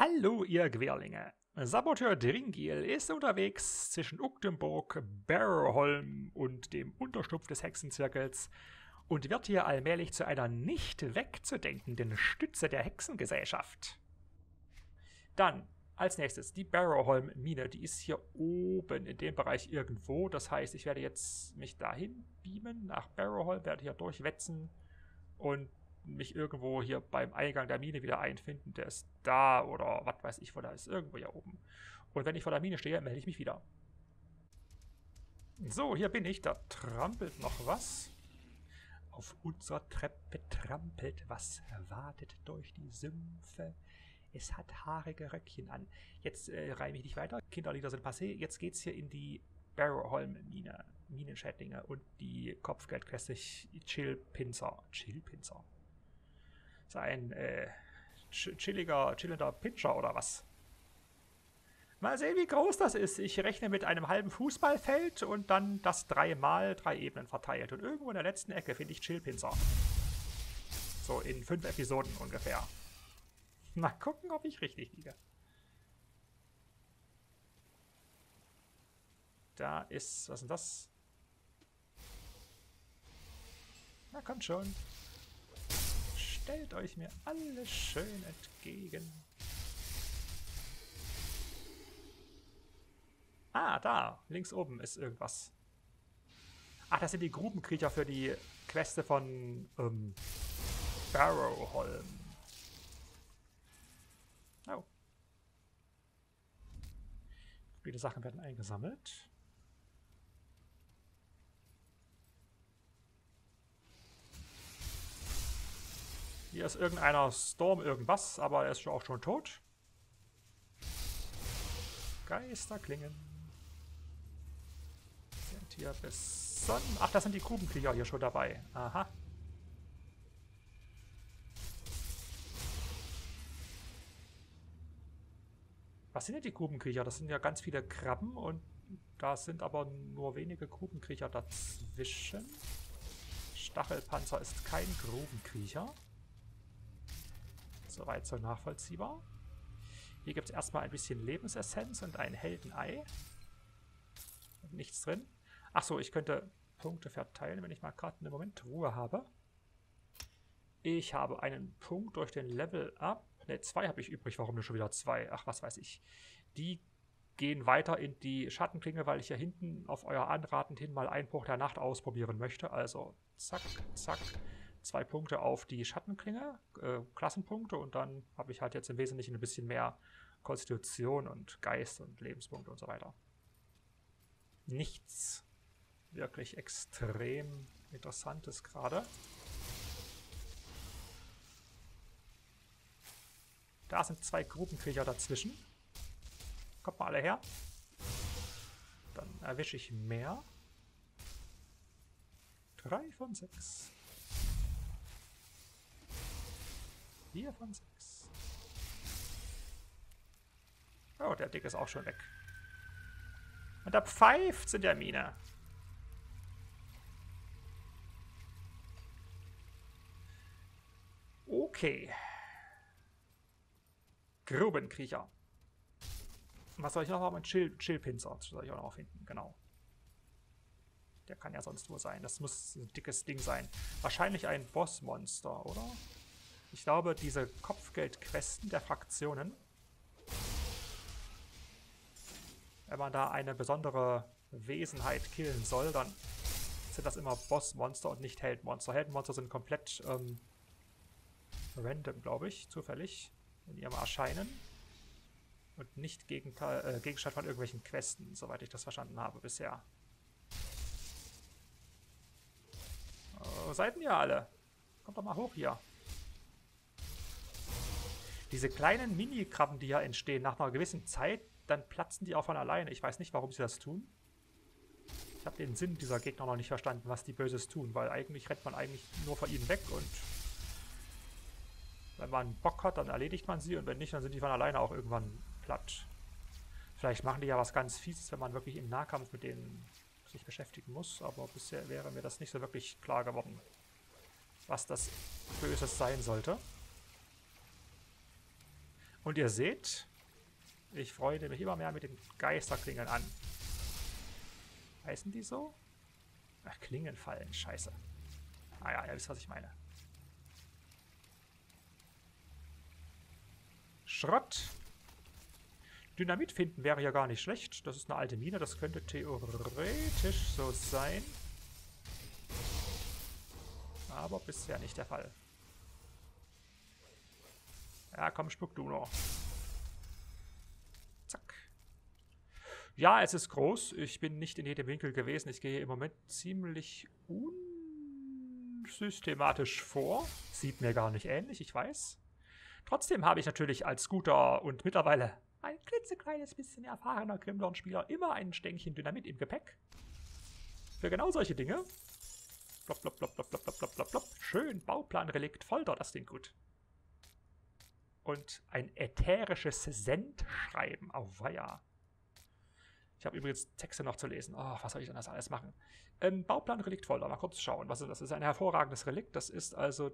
Hallo, ihr Querlinge. Saboteur Dringil ist unterwegs zwischen Uckenburg, Barrowholm und dem Unterstupf des Hexenzirkels und wird hier allmählich zu einer nicht wegzudenkenden Stütze der Hexengesellschaft. Dann als nächstes die Barrowholm-Mine, die ist hier oben in dem Bereich irgendwo. Das heißt, ich werde jetzt mich dahin beamen nach Barrowholm, werde hier durchwetzen und mich irgendwo hier beim Eingang der Mine wieder einfinden. Der ist da oder was weiß ich, wo der ist. Irgendwo hier oben. Und wenn ich vor der Mine stehe, melde ich mich wieder. So, hier bin ich. Da trampelt noch was. Auf unserer Treppe trampelt was, wartet durch die Sümpfe. Es hat haarige Röckchen an. Jetzt äh, reime ich nicht weiter. Kinderlieder sind passé. Jetzt geht's hier in die Barrowholm-Mine. Minenschädlinge und die Kopfgeldqueste Chillpinzer. Chillpinzer? Ist ein äh, chilliger, chillender Pitcher oder was? Mal sehen, wie groß das ist. Ich rechne mit einem halben Fußballfeld und dann das dreimal drei Ebenen verteilt. Und irgendwo in der letzten Ecke finde ich Chillpinzer. So in fünf Episoden ungefähr. Mal gucken, ob ich richtig liege. Da ist, was ist denn das? Na, kommt schon. Stellt euch mir alle schön entgegen. Ah, da. Links oben ist irgendwas. Ach, das sind die Grubenkriecher für die Queste von ähm, Barrowholm. Oh. Viele Sachen werden eingesammelt. Hier ist irgendeiner Storm irgendwas, aber er ist auch schon tot. Geisterklingen. Sind hier besonnen. Ach, da sind die Grubenkrieger hier schon dabei. Aha. Was sind denn die Grubenkriecher? Das sind ja ganz viele Krabben und da sind aber nur wenige Grubenkriecher dazwischen. Stachelpanzer ist kein Grubenkriecher. Soweit so nachvollziehbar. Hier gibt es erstmal ein bisschen Lebensessenz und ein Heldenei. Nichts drin. Achso, ich könnte Punkte verteilen, wenn ich mal gerade einen Moment Ruhe habe. Ich habe einen Punkt durch den Level Up. Ne, zwei habe ich übrig. Warum nur schon wieder zwei? Ach, was weiß ich. Die gehen weiter in die Schattenklinge, weil ich hier hinten auf euer Anraten hin mal Einbruch der Nacht ausprobieren möchte. Also zack, zack, zwei Punkte auf die Schattenklinge, äh, Klassenpunkte und dann habe ich halt jetzt im Wesentlichen ein bisschen mehr Konstitution und Geist und Lebenspunkte und so weiter. Nichts wirklich extrem Interessantes gerade. Da sind zwei Gruppenkrieger dazwischen. Kommt mal alle her. Dann erwische ich mehr. Drei von sechs. 4 von 6. Oh, der Dick ist auch schon weg. Und da pfeift in der Mine. Okay. Grubenkriecher. Was soll ich noch haben? Chill, Chillpinzer soll ich auch noch finden, genau. Der kann ja sonst wo sein. Das muss ein dickes Ding sein. Wahrscheinlich ein Bossmonster, oder? Ich glaube, diese Kopfgeldquesten der Fraktionen, wenn man da eine besondere Wesenheit killen soll, dann sind das immer Bossmonster und nicht Heldmonster. Heldmonster sind komplett ähm, random, glaube ich, zufällig in ihrem Erscheinen. Und nicht Gegenteil, äh, Gegenstand von irgendwelchen Questen, soweit ich das verstanden habe bisher. Wo seid ihr alle? Kommt doch mal hoch hier. Diese kleinen Mini-Krabben, die ja entstehen, nach einer gewissen Zeit, dann platzen die auch von alleine. Ich weiß nicht, warum sie das tun. Ich habe den Sinn dieser Gegner noch nicht verstanden, was die Böses tun, weil eigentlich rennt man eigentlich nur vor ihnen weg und wenn man Bock hat, dann erledigt man sie und wenn nicht, dann sind die von alleine auch irgendwann platt. Vielleicht machen die ja was ganz Fieses, wenn man wirklich im Nahkampf mit denen sich beschäftigen muss, aber bisher wäre mir das nicht so wirklich klar geworden, was das Böses sein sollte. Und ihr seht, ich freue mich immer mehr mit den Geisterklingen an. Heißen die so? Ach, Klingenfallen, scheiße. Ah ja, ihr wisst, was ich meine. Schrott. Dynamit finden wäre ja gar nicht schlecht. Das ist eine alte Mine, das könnte theoretisch so sein. Aber bisher nicht der Fall. Ja, komm, spuck du noch. Zack. Ja, es ist groß. Ich bin nicht in jedem Winkel gewesen. Ich gehe im Moment ziemlich unsystematisch vor. Sieht mir gar nicht ähnlich, ich weiß. Trotzdem habe ich natürlich als guter und mittlerweile ein klitzekleines bisschen erfahrener Grimdorn-Spieler immer ein Stängchen Dynamit im Gepäck. Für genau solche Dinge. Plop, plop, plop, plop, plop, plop, plop, plop. Schön, Bauplanrelikt, Folter, das Ding gut. Und ein ätherisches Sendschreiben, auf Weiher. Ich habe übrigens Texte noch zu lesen. Oh, was soll ich denn das alles machen? Ähm, Bauplanrelikt Folter, mal kurz schauen. Was ist das? Das ist ein hervorragendes Relikt. Das ist also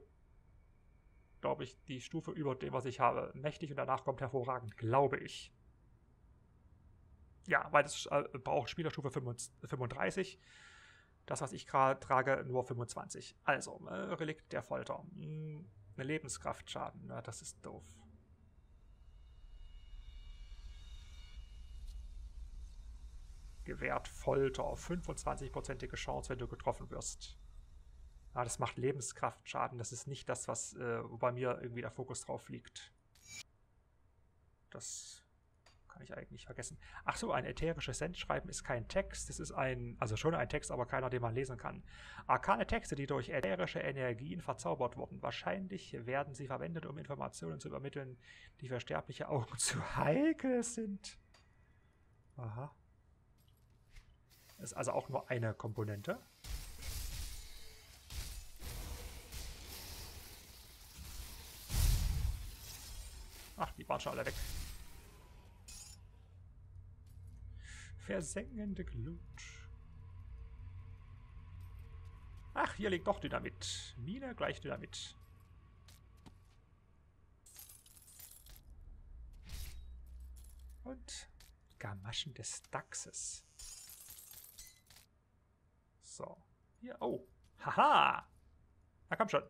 glaube ich, die Stufe über dem, was ich habe, mächtig und danach kommt hervorragend, glaube ich. Ja, weil das äh, braucht Spielerstufe 35. Das, was ich gerade trage, nur 25. Also, äh, Relikt der Folter. Hm, eine Lebenskraftschaden, na, das ist doof. Gewährt Folter. 25%ige Chance, wenn du getroffen wirst. Ah, das macht Lebenskraftschaden. Das ist nicht das, was äh, bei mir irgendwie der Fokus drauf liegt. Das kann ich eigentlich vergessen. Ach so, ein ätherisches Sendschreiben ist kein Text. Das ist ein, also schon ein Text, aber keiner, den man lesen kann. Arkane Texte, die durch ätherische Energien verzaubert wurden. Wahrscheinlich werden sie verwendet, um Informationen zu übermitteln, die für sterbliche Augen zu heikel sind. Aha. Ist also auch nur eine Komponente. Ach, die waren schon alle weg. Versengende Glut. Ach, hier liegt doch Dynamit. Mine gleich Dynamit. Und Gamaschen des Dachses. So. Hier, oh. Haha. Na komm schon.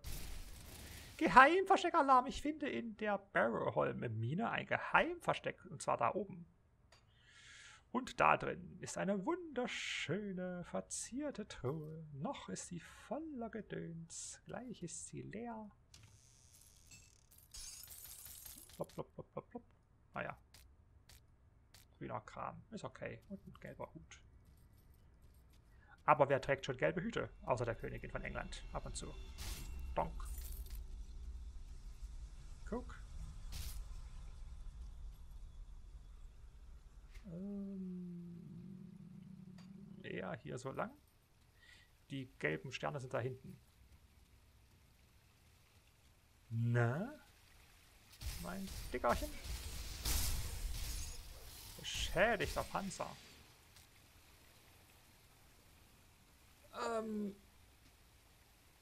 Geheimversteckalarm. Ich finde in der Barrowholm-Mine ein Geheimversteck. Und zwar da oben. Und da drin ist eine wunderschöne, verzierte Truhe. Noch ist sie voller Gedöns. Gleich ist sie leer. Plop, plop, plop, plop, plop. Naja. Ah Grüner Kram. Ist okay. Und ein gelber Hut. Aber wer trägt schon gelbe Hüte? Außer der Königin von England. Ab und zu. Donk. Guck. Ähm, ja, hier so lang. Die gelben Sterne sind da hinten. Na? Mein Dickerchen? Beschädigter Panzer. Ähm,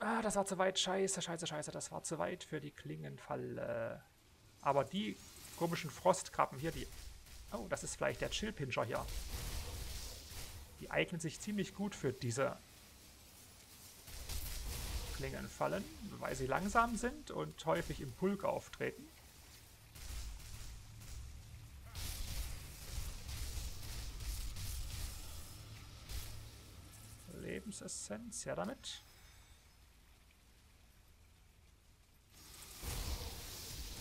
Ah, das war zu weit. Scheiße, scheiße, scheiße. Das war zu weit für die Klingenfalle. Aber die komischen Frostkrabben hier, die... Oh, das ist vielleicht der Chillpinscher hier. Die eignen sich ziemlich gut für diese Klingenfallen, weil sie langsam sind und häufig im Pulk auftreten. Lebensessenz, ja damit.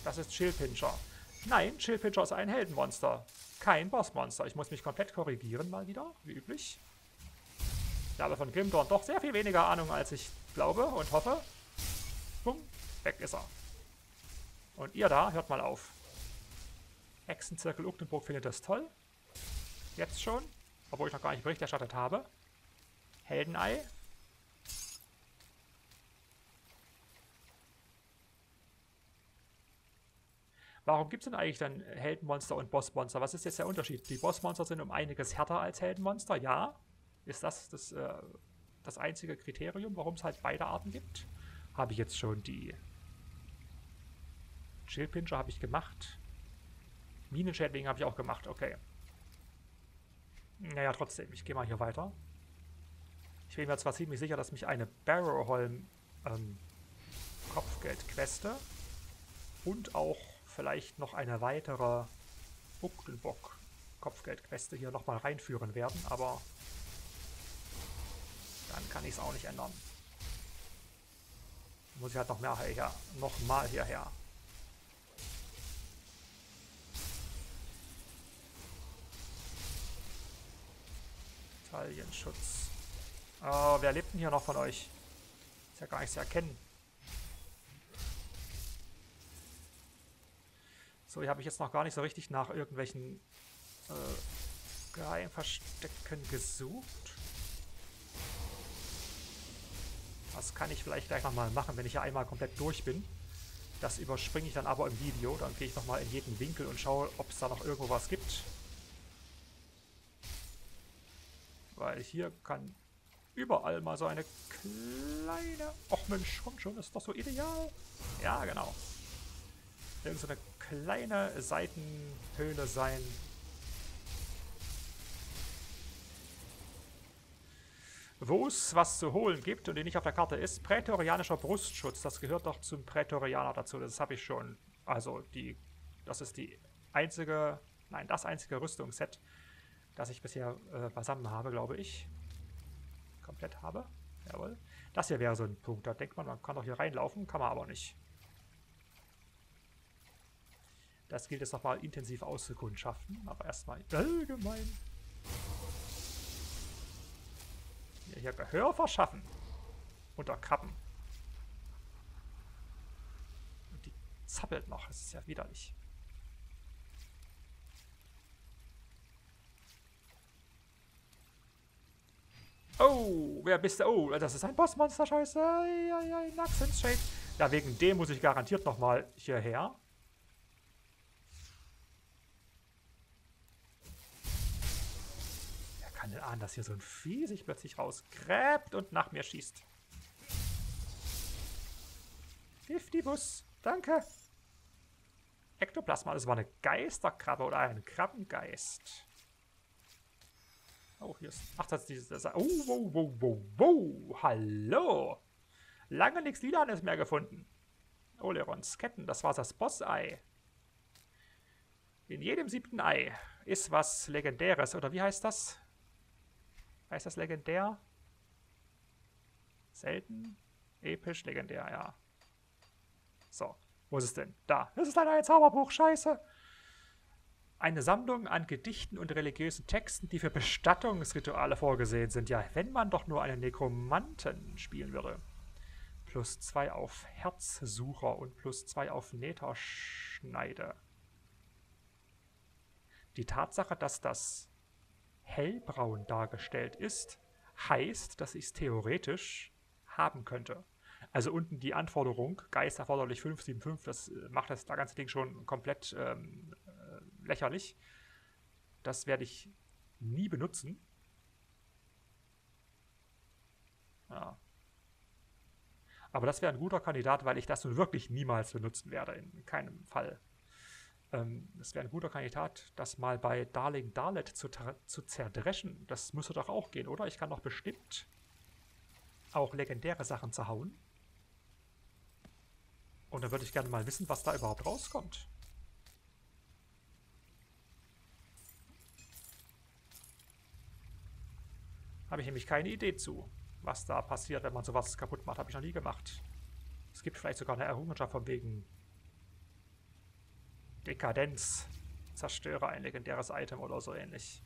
Das ist Chillpincher. Nein, Chillpincher ist ein Heldenmonster. Kein Bossmonster. Ich muss mich komplett korrigieren mal wieder, wie üblich. Ich habe von Grimdorn doch sehr viel weniger Ahnung, als ich glaube und hoffe. Bumm, weg ist er. Und ihr da, hört mal auf. Hexenzirkel Ucktenburg findet das toll. Jetzt schon, obwohl ich noch gar nicht Bericht erstattet habe. Heldenei, Warum gibt es denn eigentlich dann Heldenmonster und Bossmonster? Was ist jetzt der Unterschied? Die Bossmonster sind um einiges härter als Heldenmonster, ja. Ist das das, äh, das einzige Kriterium, warum es halt beide Arten gibt? Habe ich jetzt schon die Chillpinscher habe ich gemacht. Minenschädlinge habe ich auch gemacht, okay. Naja, trotzdem, ich gehe mal hier weiter. Ich bin mir zwar ziemlich sicher, dass mich eine Barrowholm ähm, Kopfgeldqueste und auch vielleicht noch eine weitere Buchtelbock Kopfgeldqueste hier nochmal reinführen werden, aber dann kann ich es auch nicht ändern. Muss ich halt noch mehr hierher, noch mal hierher. Italienschutz. Oh, wer lebt denn hier noch von euch? Ist ja gar nicht zu erkennen. So, hier habe ich jetzt noch gar nicht so richtig nach irgendwelchen äh, Geheimverstecken gesucht. Das kann ich vielleicht gleich nochmal machen, wenn ich hier einmal komplett durch bin. Das überspringe ich dann aber im Video. Dann gehe ich nochmal in jeden Winkel und schaue, ob es da noch irgendwo was gibt. Weil hier kann überall mal so eine kleine... Och Mensch, komm schon, ist doch so ideal. Ja, genau. Irgend so eine kleine Seitenhöhle sein. Wo es was zu holen gibt und die nicht auf der Karte ist, prätorianischer Brustschutz, das gehört doch zum Prätorianer dazu, das habe ich schon. Also die, das ist die einzige, nein, das einzige Rüstungsset, das ich bisher äh, beisammen habe, glaube ich. Komplett habe. Jawohl. Das hier wäre so ein Punkt. Da denkt man, man kann doch hier reinlaufen, kann man aber nicht. Das gilt es nochmal intensiv auszukundschaften, aber erstmal allgemein. Hier, hier Gehör verschaffen. Unter Krabben. Und die zappelt noch, das ist ja widerlich. Oh, wer bist du? Oh, das ist ein Bossmonster, scheiße. Naxenshade. Ja, wegen dem muss ich garantiert nochmal hierher. Wer kann denn ahnen, dass hier so ein Vieh sich plötzlich rausgräbt und nach mir schießt? Giftibus, danke. Ektoplasma, das war eine Geisterkrabbe oder ein Krabbengeist. Oh, hier ist. Ach, das ist dieses. Oh, wow, wow, wow, wow. Hallo. Lange nichts Lilanes mehr gefunden. Olerons Ketten, das war das Boss-Ei. In jedem siebten Ei ist was Legendäres. Oder wie heißt das? Heißt das legendär? Selten? Episch, legendär, ja. So, wo ist es denn? Da. Das ist ein Zauberbuch, scheiße. Eine Sammlung an Gedichten und religiösen Texten, die für Bestattungsrituale vorgesehen sind. Ja, wenn man doch nur einen Nekromanten spielen würde. Plus zwei auf Herzsucher und plus zwei auf Nähterschneide. Die Tatsache, dass das hellbraun dargestellt ist, heißt, dass ich es theoretisch haben könnte. Also unten die Anforderung, Geist erforderlich 575, das macht das ganze Ding schon komplett ähm, lächerlich. Das werde ich nie benutzen. Ja. Aber das wäre ein guter Kandidat, weil ich das nun wirklich niemals benutzen werde. In keinem Fall. Ähm, das wäre ein guter Kandidat, das mal bei Darling Darlet zu, zu zerdreschen. Das müsste doch auch gehen, oder? Ich kann doch bestimmt auch legendäre Sachen zerhauen. Und dann würde ich gerne mal wissen, was da überhaupt rauskommt. Habe ich nämlich keine Idee zu, was da passiert, wenn man sowas kaputt macht. Habe ich noch nie gemacht. Es gibt vielleicht sogar eine Errungenschaft von wegen Dekadenz. Zerstöre ein legendäres Item oder so ähnlich.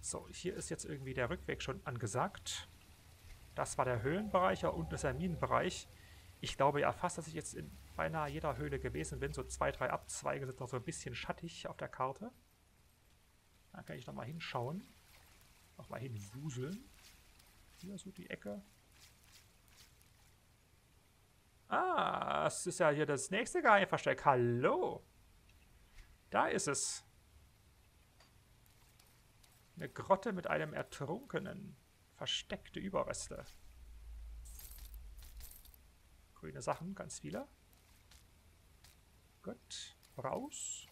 So, hier ist jetzt irgendwie der Rückweg schon angesagt. Das war der Höhlenbereich, ja, unten ist der Minenbereich. Ich glaube ja fast, dass ich jetzt in beinahe jeder Höhle gewesen bin. So zwei, drei Abzweige sind noch so ein bisschen schattig auf der Karte. Da kann ich nochmal hinschauen. Nochmal hinwuseln. Hier so die Ecke. Ah, es ist ja hier das nächste Geheimversteck. Hallo. Da ist es. Eine Grotte mit einem Ertrunkenen. Versteckte Überreste. Grüne Sachen, ganz viele. Gut. raus.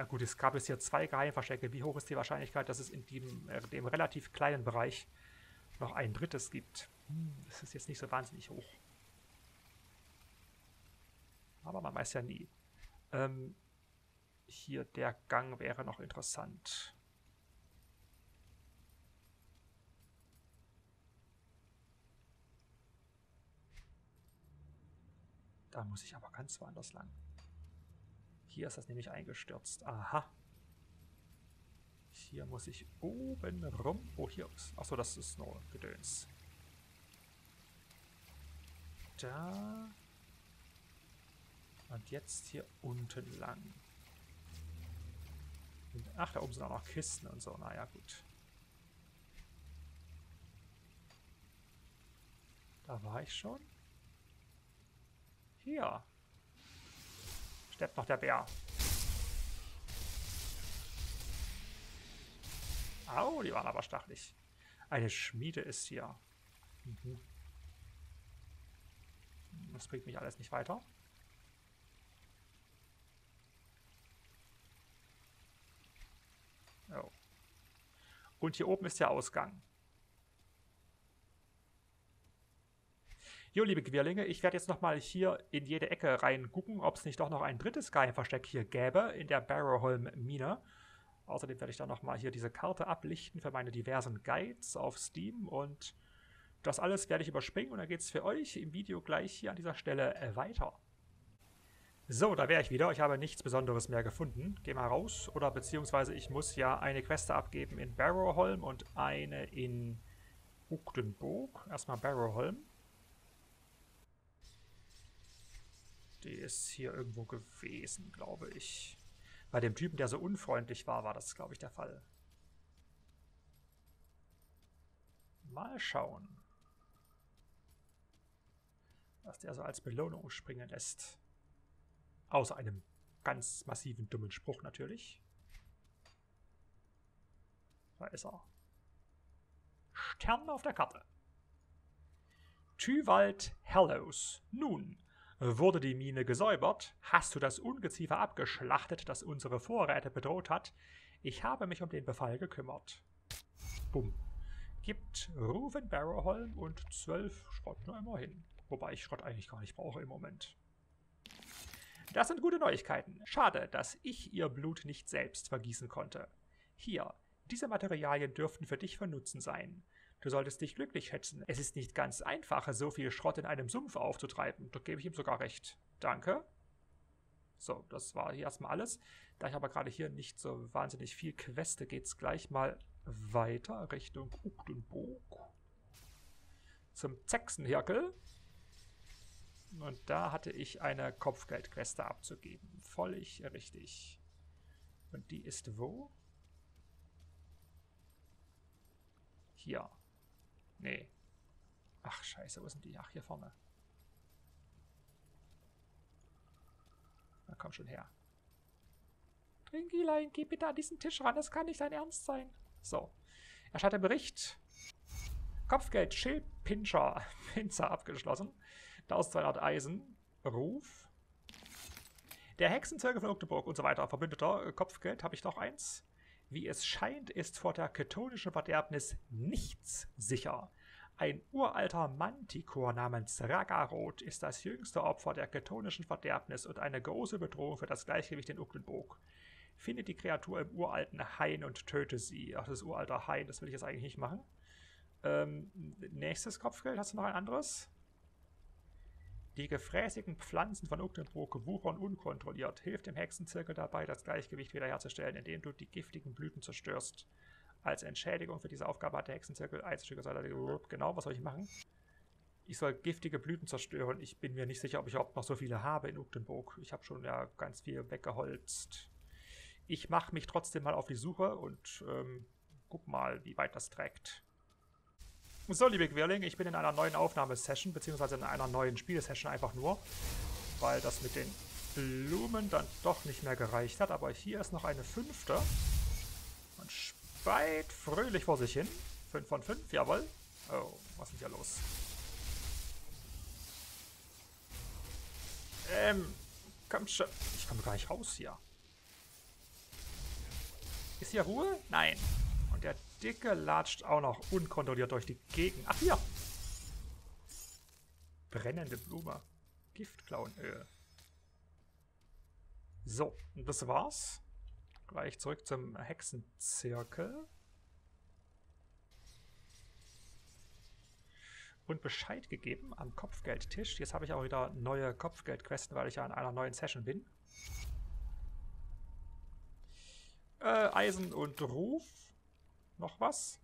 Ja gut, es gab es hier zwei Geheimverstecke. Wie hoch ist die Wahrscheinlichkeit, dass es in dem, äh, dem relativ kleinen Bereich noch ein drittes gibt? Hm, das ist jetzt nicht so wahnsinnig hoch. Aber man weiß ja nie. Ähm, hier der Gang wäre noch interessant. Da muss ich aber ganz woanders lang. Hier ist das nämlich eingestürzt. Aha. Hier muss ich oben rum. Oh, hier. Achso, das ist nur Gedöns. Da. Und jetzt hier unten lang. Ach, da oben sind auch noch Kisten und so. Naja, gut. Da war ich schon. Hier. Steppt noch der Bär. Au, die waren aber stachelig. Eine Schmiede ist hier. Mhm. Das bringt mich alles nicht weiter. Oh. Und hier oben ist der Ausgang. Jo, liebe Quirlinge, ich werde jetzt nochmal hier in jede Ecke rein gucken, ob es nicht doch noch ein drittes Geheimversteck hier gäbe in der Barrowholm-Mine. Außerdem werde ich dann nochmal hier diese Karte ablichten für meine diversen Guides auf Steam und das alles werde ich überspringen und dann geht es für euch im Video gleich hier an dieser Stelle äh, weiter. So, da wäre ich wieder. Ich habe nichts Besonderes mehr gefunden. Geh mal raus. Oder beziehungsweise ich muss ja eine Queste abgeben in Barrowholm und eine in Ugdenburg. Erstmal Barrowholm. Die ist hier irgendwo gewesen, glaube ich. Bei dem Typen, der so unfreundlich war, war das, glaube ich, der Fall. Mal schauen. Was der so als Belohnung springen lässt. Außer einem ganz massiven dummen Spruch natürlich. Da ist er. Stern auf der Karte. Tywald Hallows. Nun, Wurde die Mine gesäubert? Hast du das Ungeziefer abgeschlachtet, das unsere Vorräte bedroht hat? Ich habe mich um den Befall gekümmert. Bumm. Gibt Ruven Barrowholm und zwölf Schrott nur immerhin. Wobei ich Schrott eigentlich gar nicht brauche im Moment. Das sind gute Neuigkeiten. Schade, dass ich ihr Blut nicht selbst vergießen konnte. Hier, diese Materialien dürften für dich von Nutzen sein. Du solltest dich glücklich schätzen. Es ist nicht ganz einfach, so viel Schrott in einem Sumpf aufzutreiben. Da gebe ich ihm sogar recht. Danke. So, das war hier erstmal alles. Da ich aber gerade hier nicht so wahnsinnig viel queste, geht es gleich mal weiter Richtung Ugdenburg. Zum Zexenhirkel. Und da hatte ich eine Kopfgeldqueste abzugeben. Völlig richtig. Und die ist wo? Hier. Nee. Ach, scheiße, wo sind die? Ach, hier vorne. Na komm schon her. Trinkilein, geh bitte an diesen Tisch ran, das kann nicht dein Ernst sein. So. Erstatte Bericht. Kopfgeld, Schildpinscher, Pinzer abgeschlossen. 1200 Eisen. Ruf. Der Hexenzirkel von Ukteburg und so weiter. Verbündeter, Kopfgeld, habe ich noch eins. Wie es scheint, ist vor der ketonischen Verderbnis nichts sicher. Ein uralter Manticore namens Ragaroth ist das jüngste Opfer der ketonischen Verderbnis und eine große Bedrohung für das Gleichgewicht in Ucklenburg. Finde die Kreatur im uralten Hain und töte sie. Ach, das ist uralter Hain, das will ich jetzt eigentlich nicht machen. Ähm, nächstes Kopfgeld, hast du noch ein anderes? Die gefräßigen Pflanzen von Uckdenbrook wuchern unkontrolliert. Hilft dem Hexenzirkel dabei, das Gleichgewicht wiederherzustellen, indem du die giftigen Blüten zerstörst. Als Entschädigung für diese Aufgabe hat der Hexenzirkel Eisstücke. Genau, was soll ich machen? Ich soll giftige Blüten zerstören. Ich bin mir nicht sicher, ob ich überhaupt noch so viele habe in Uckdenburg. Ich habe schon ja ganz viel weggeholzt. Ich mache mich trotzdem mal auf die Suche und ähm, guck mal, wie weit das trägt. So, liebe Querlinge, ich bin in einer neuen Aufnahmesession, beziehungsweise in einer neuen Spielsession einfach nur, weil das mit den Blumen dann doch nicht mehr gereicht hat. Aber hier ist noch eine fünfte. Und speit fröhlich vor sich hin. 5 von 5, jawohl. Oh, was ist hier los? Ähm, komm schon. Ich komme gar nicht raus hier. Ist hier Ruhe? Nein. Und der Dicke latscht auch noch unkontrolliert durch die Gegend. Ach, hier. Brennende Blume. Giftklauenöl. So, das war's. Gleich zurück zum Hexenzirkel. Und Bescheid gegeben am Kopfgeldtisch. Jetzt habe ich auch wieder neue Kopfgeldquesten, weil ich ja in einer neuen Session bin. Äh, Eisen und Ruf. Noch was?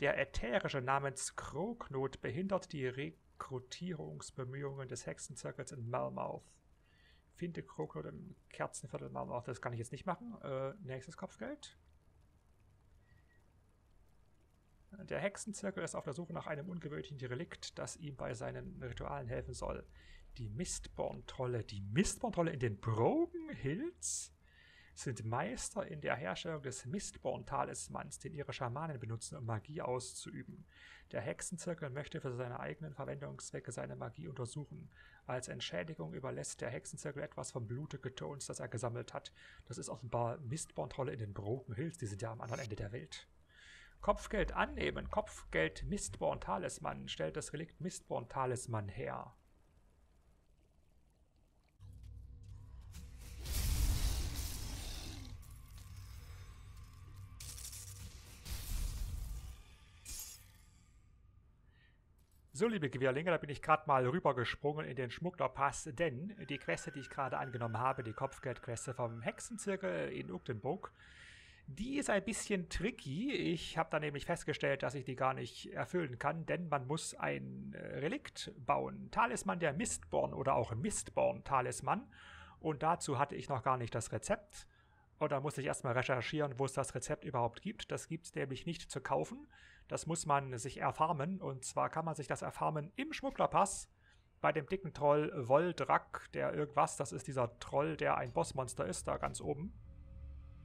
Der ätherische namens Kroknot behindert die Rekrutierungsbemühungen des Hexenzirkels in Malmouth. Finde Kroknot im Kerzenviertel Malmouth. Das kann ich jetzt nicht machen. Äh, nächstes Kopfgeld. Der Hexenzirkel ist auf der Suche nach einem ungewöhnlichen Relikt, das ihm bei seinen Ritualen helfen soll. Die Mistborn-Trolle. Die Mistborn-Trolle in den Broken Hills? Sind Meister in der Herstellung des Mistborn-Talismans, den ihre Schamanen benutzen, um Magie auszuüben. Der Hexenzirkel möchte für seine eigenen Verwendungszwecke seine Magie untersuchen. Als Entschädigung überlässt der Hexenzirkel etwas vom Blute Getons, das er gesammelt hat. Das ist offenbar Mistborn-Trolle in den Broken Hills, die sind ja am anderen Ende der Welt. Kopfgeld annehmen. Kopfgeld Mistborn-Talisman stellt das Relikt Mistborn-Talisman her. So, liebe Querlinge, da bin ich gerade mal rübergesprungen in den Schmugglerpass, denn die Queste, die ich gerade angenommen habe, die Kopfgeldqueste vom Hexenzirkel in Ugdenburg, die ist ein bisschen tricky. Ich habe da nämlich festgestellt, dass ich die gar nicht erfüllen kann, denn man muss ein äh, Relikt bauen. Talisman der Mistborn oder auch Mistborn-Talisman. Und dazu hatte ich noch gar nicht das Rezept. Und da musste ich erstmal recherchieren, wo es das Rezept überhaupt gibt. Das gibt es nämlich nicht zu kaufen. Das muss man sich erfarmen. Und zwar kann man sich das erfarmen im Schmugglerpass bei dem dicken Troll Voldrak, der irgendwas, das ist dieser Troll, der ein Bossmonster ist, da ganz oben.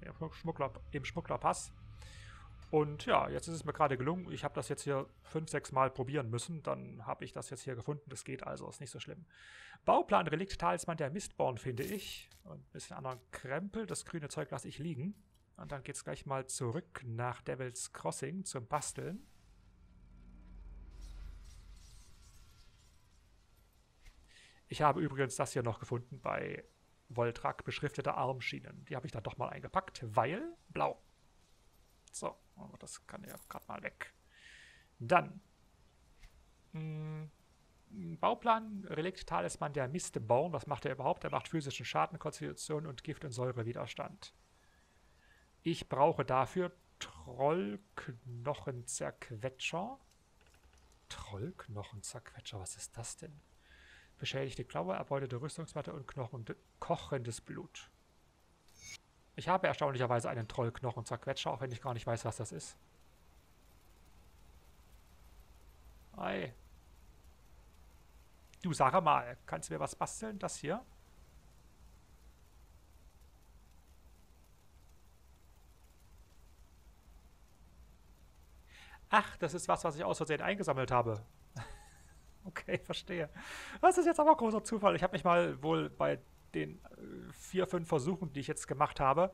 Im, Schmuggler, im Schmugglerpass. Und ja, jetzt ist es mir gerade gelungen. Ich habe das jetzt hier fünf, sechs Mal probieren müssen. Dann habe ich das jetzt hier gefunden. Das geht also, ist nicht so schlimm. Bauplan Relikt Talisman der Mistborn finde ich. Und ein bisschen anderen Krempel. Das grüne Zeug lasse ich liegen. Und dann geht es gleich mal zurück nach Devil's Crossing zum Basteln. Ich habe übrigens das hier noch gefunden bei Voltrak, beschriftete Armschienen. Die habe ich dann doch mal eingepackt, weil blau. So, das kann ja gerade mal weg. Dann. Mh, hm, Bauplan, Relikt Talisman der Mistborn. Was macht er überhaupt? Er macht physischen Schaden, Konstitution und Gift- und Säurewiderstand. Ich brauche dafür Trollknochenzerquetscher. Trollknochenzerquetscher, was ist das denn? Beschädigte Klaue, erbeutete Rüstungsmatte und Knochen, kochendes Blut. Ich habe erstaunlicherweise einen Trollknochenzerquetscher, auch wenn ich gar nicht weiß, was das ist. Ei. Du, sag mal, kannst du mir was basteln? Das hier? Ach, das ist was, was ich aus Versehen eingesammelt habe. okay, verstehe. Das ist jetzt aber großer Zufall. Ich habe mich mal wohl bei den äh, vier, fünf Versuchen, die ich jetzt gemacht habe,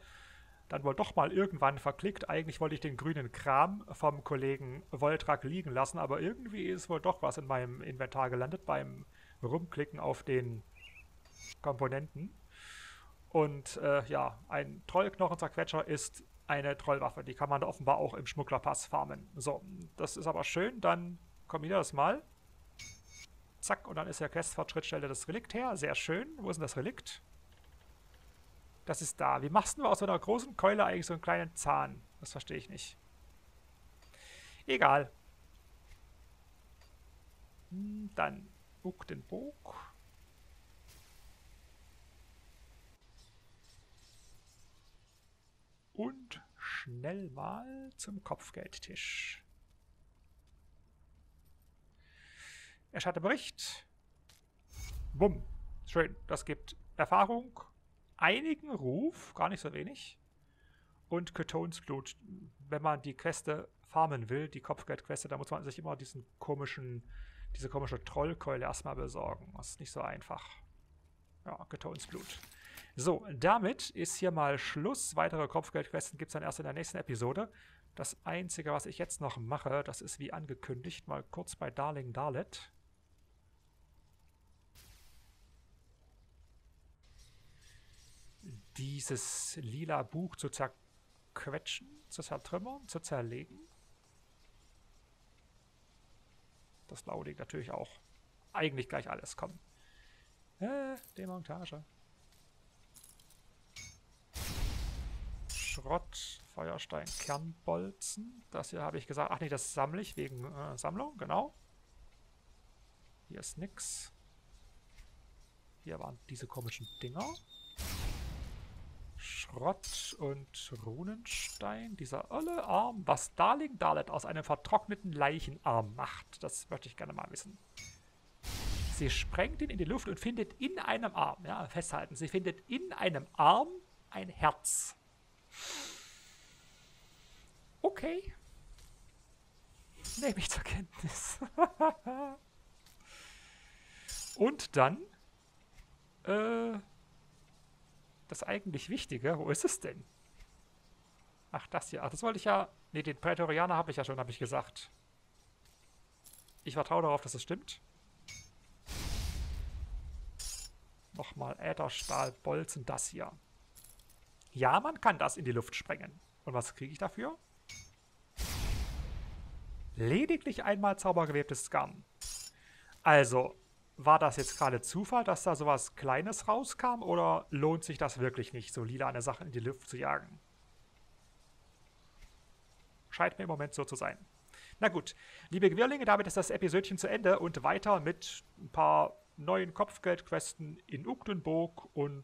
dann wohl doch mal irgendwann verklickt. Eigentlich wollte ich den grünen Kram vom Kollegen Voltrak liegen lassen, aber irgendwie ist wohl doch was in meinem Inventar gelandet beim Rumklicken auf den Komponenten. Und äh, ja, ein Trollknochenzerquetscher ist eine Trollwaffe. Die kann man offenbar auch im Schmugglerpass farmen. So, das ist aber schön. Dann kombiniere das mal. Zack, und dann ist der Questfortschrittstelle das Relikt her. Sehr schön. Wo ist denn das Relikt? Das ist da. Wie machst du aus so einer großen Keule eigentlich so einen kleinen Zahn? Das verstehe ich nicht. Egal. Hm, dann buck den Bug. Und schnell mal zum Kopfgeldtisch. Erstatter Bericht. Bumm. Schön. Das gibt Erfahrung, einigen Ruf, gar nicht so wenig, und Ketones Blut. Wenn man die Queste farmen will, die Kopfgeldqueste, da muss man sich immer diesen komischen, diese komische Trollkeule erstmal besorgen. Das ist nicht so einfach. Ja, Getones Blut. So, damit ist hier mal Schluss. Weitere Kopfgeldquesten gibt es dann erst in der nächsten Episode. Das Einzige, was ich jetzt noch mache, das ist wie angekündigt, mal kurz bei Darling Darlet. Dieses lila Buch zu zerquetschen, zu zertrümmern, zu zerlegen. Das blaue liegt natürlich auch. Eigentlich gleich alles. Komm. Äh, Demontage. Schrott, Feuerstein, Kernbolzen. Das hier habe ich gesagt. Ach nee, das sammle ich wegen äh, Sammlung, genau. Hier ist nix. Hier waren diese komischen Dinger. Schrott und Runenstein. Dieser olle Arm. Was Darling Dalet aus einem vertrockneten Leichenarm macht, das möchte ich gerne mal wissen. Sie sprengt ihn in die Luft und findet in einem Arm, ja, festhalten, sie findet in einem Arm ein Herz. Okay. Nehme ich zur Kenntnis. Und dann äh, das eigentlich Wichtige. Wo ist es denn? Ach, das hier. Ach, das wollte ich ja... Ne, den Prätorianer habe ich ja schon, habe ich gesagt. Ich vertraue darauf, dass es stimmt. Nochmal Äderstahl, Bolzen, das hier. Ja, man kann das in die Luft sprengen. Und was kriege ich dafür? Lediglich einmal zaubergewebtes Scum. Also, war das jetzt gerade Zufall, dass da sowas Kleines rauskam? Oder lohnt sich das wirklich nicht, so lila eine Sache in die Luft zu jagen? Scheint mir im Moment so zu sein. Na gut, liebe Gewirrlinge, damit ist das Episodchen zu Ende und weiter mit ein paar neuen Kopfgeldquesten in Ugdenburg und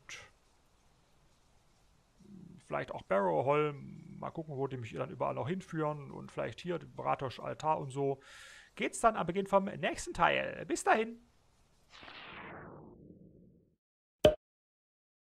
vielleicht auch Barrowholm. Mal gucken, wo die mich dann überall noch hinführen und vielleicht hier, Bratosch Altar und so. Geht's dann am Beginn vom nächsten Teil. Bis dahin.